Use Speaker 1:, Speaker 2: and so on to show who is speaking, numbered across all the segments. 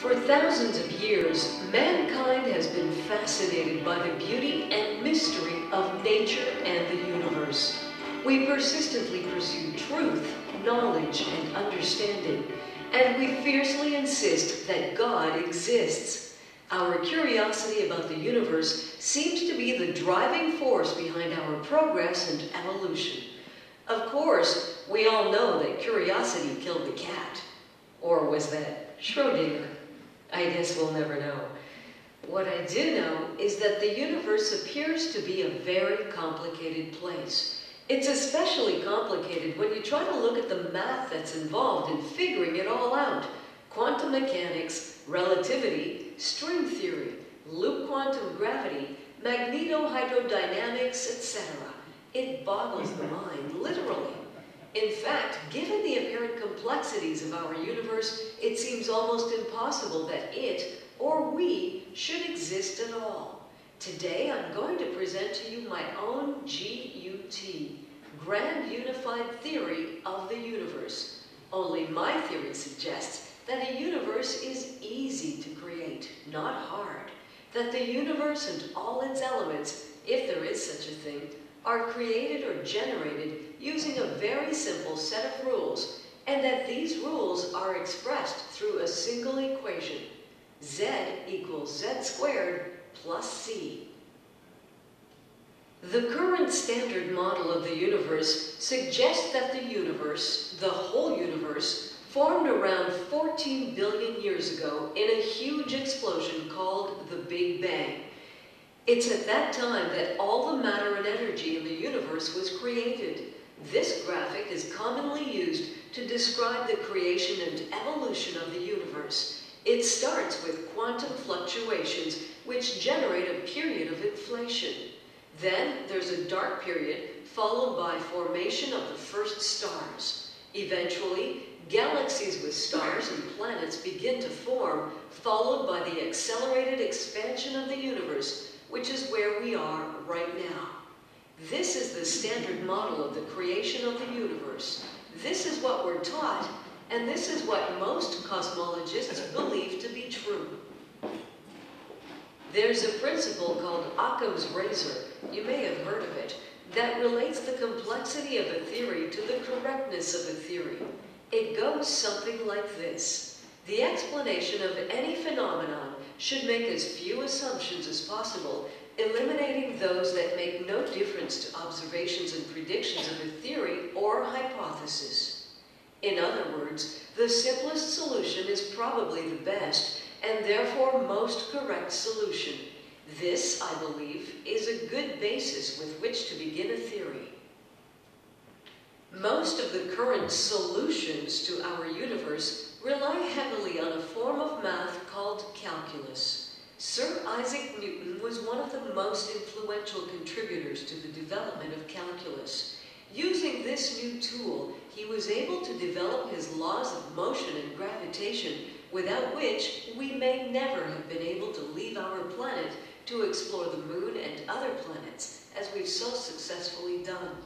Speaker 1: For thousands of years, mankind has been fascinated by the beauty and mystery of nature and the universe. We persistently pursue truth, knowledge, and understanding, and we fiercely insist that God exists. Our curiosity about the universe seems to be the driving force behind our progress and evolution. Of course, we all know that curiosity killed the cat. Or was that Schrodinger? I guess we'll never know. What I do know is that the universe appears to be a very complicated place. It's especially complicated when you try to look at the math that's involved in figuring it all out. Quantum mechanics, relativity, string theory, loop quantum gravity, magnetohydrodynamics, etc. It boggles the mind, literally. In fact, given the apparent complexities of our universe, it seems almost impossible that it, or we, should exist at all. Today, I'm going to present to you my own GUT, Grand Unified Theory of the Universe. Only my theory suggests that a universe is easy to create, not hard. That the universe and all its elements, if there is such a thing, are created or generated using a very simple set of rules, and that these rules are expressed through a single equation, z equals z squared plus c. The current standard model of the universe suggests that the universe, the whole universe, formed around 14 billion years ago in a huge explosion called the Big Bang. It's at that time that all the matter and energy in the universe was created. This graphic is commonly used to describe the creation and evolution of the universe. It starts with quantum fluctuations, which generate a period of inflation. Then there's a dark period, followed by formation of the first stars. Eventually, galaxies with stars and planets begin to form, followed by the accelerated expansion of the universe, which is where we are right now. This is the standard model of the creation of the universe. This is what we're taught, and this is what most cosmologists believe to be true. There's a principle called Occam's razor, you may have heard of it, that relates the complexity of a theory to the correctness of a theory. It goes something like this. The explanation of any phenomenon should make as few assumptions as possible, eliminating those that make no difference to observations and predictions of a theory or hypothesis. In other words, the simplest solution is probably the best and therefore most correct solution. This, I believe, is a good basis with which to begin a theory. Most of the current solutions to our universe rely heavily on a form of math called calculus. Sir Isaac Newton was one of the most influential contributors to the development of calculus. Using this new tool, he was able to develop his laws of motion and gravitation, without which we may never have been able to leave our planet to explore the moon and other planets, as we've so successfully done.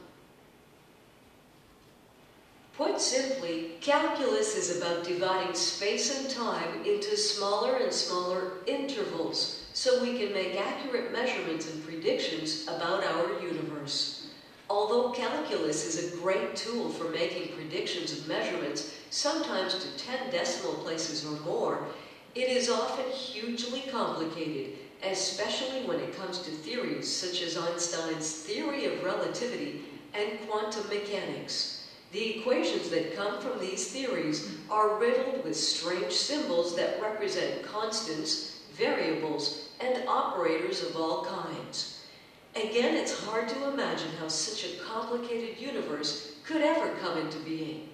Speaker 1: Put simply, calculus is about dividing space and time into smaller and smaller intervals so we can make accurate measurements and predictions about our universe. Although calculus is a great tool for making predictions of measurements, sometimes to 10 decimal places or more, it is often hugely complicated, especially when it comes to theories such as Einstein's theory of relativity and quantum mechanics. The equations that come from these theories are riddled with strange symbols that represent constants, variables, and operators of all kinds. Again, it's hard to imagine how such a complicated universe could ever come into being.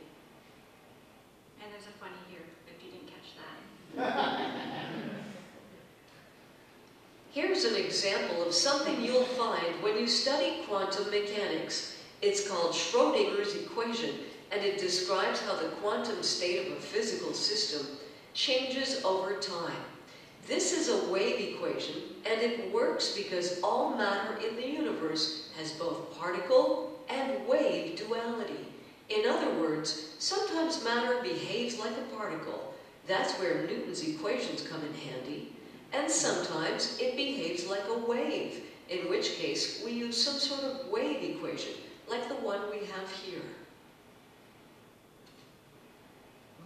Speaker 2: And there's a funny here, if you didn't catch that.
Speaker 1: Here's an example of something you'll find when you study quantum mechanics. It's called Schrodinger's equation, and it describes how the quantum state of a physical system changes over time. This is a wave equation, and it works because all matter in the universe has both particle and wave duality. In other words, sometimes matter behaves like a particle, That's where Newton's equations come in handy. And sometimes it behaves like a wave, in which case we use some sort of wave equation, like the one we have here.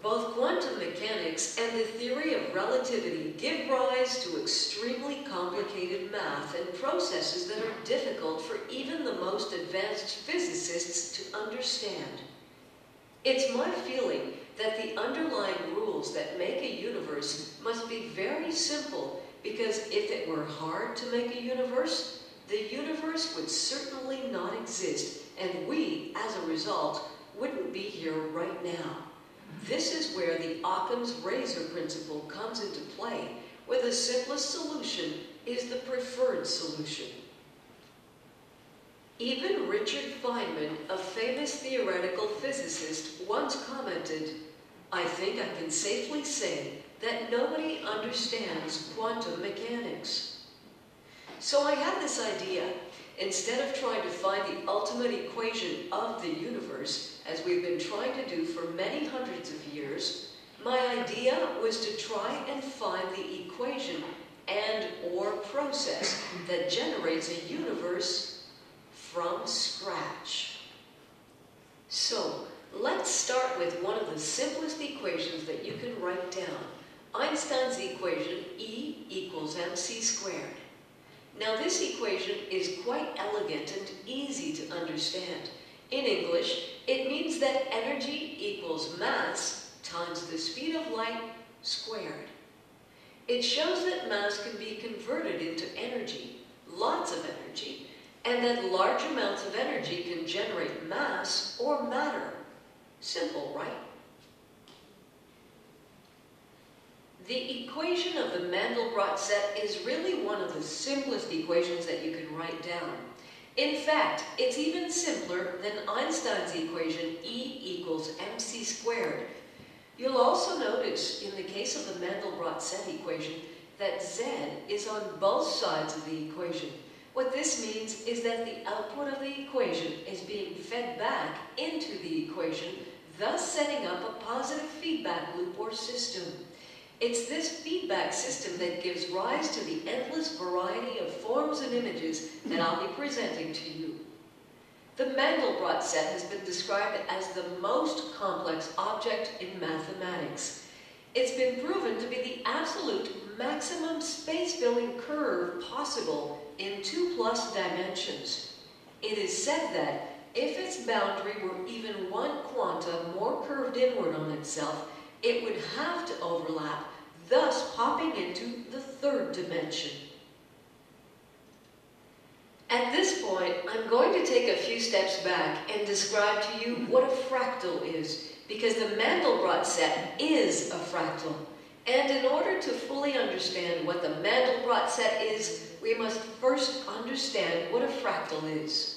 Speaker 1: Both quantum mechanics and the theory of relativity give rise to extremely complicated math and processes that are difficult for even the most advanced physicists to understand. It's my feeling that the underlying rules that make a universe must be very simple because if it were hard to make a universe, the universe would certainly not exist and we, as a result, wouldn't be here right now. This is where the Occam's razor principle comes into play, where the simplest solution is the preferred solution. Even Richard Feynman, a famous theoretical physicist, once commented, I think I can safely say that nobody understands quantum mechanics. So I had this idea. Instead of trying to find the ultimate equation of the universe, as we've been trying to do for many hundreds of years, my idea was to try and find the equation and or process that generates a universe from scratch. So, let's start with one of the simplest equations that you can write down. Einstein's equation, E equals mc squared. Now this equation is quite elegant and easy to understand. In English, it means that energy equals mass times the speed of light squared. It shows that mass can be converted into energy, lots of energy, and that large amounts of energy can generate mass or matter. Simple, right? The equation of the Mandelbrot set is really one of the simplest equations that you can write down. In fact, it's even simpler than Einstein's equation E equals mc squared. You'll also notice, in the case of the Mandelbrot set equation, that z is on both sides of the equation. What this means is that the output of the equation is being fed back into the equation, thus setting up a positive feedback loop or system. It's this feedback system that gives rise to the endless variety of forms and images that I'll be presenting to you. The Mandelbrot set has been described as the most complex object in mathematics. It's been proven to be the absolute maximum space-filling curve possible in two plus dimensions. It is said that if its boundary were even one quanta more curved inward on itself, it would have to overlap, thus popping into the third dimension. At this point, I'm going to take a few steps back and describe to you what a fractal is, because the Mandelbrot set is a fractal. And in order to fully understand what the Mandelbrot set is, we must first understand what a fractal is.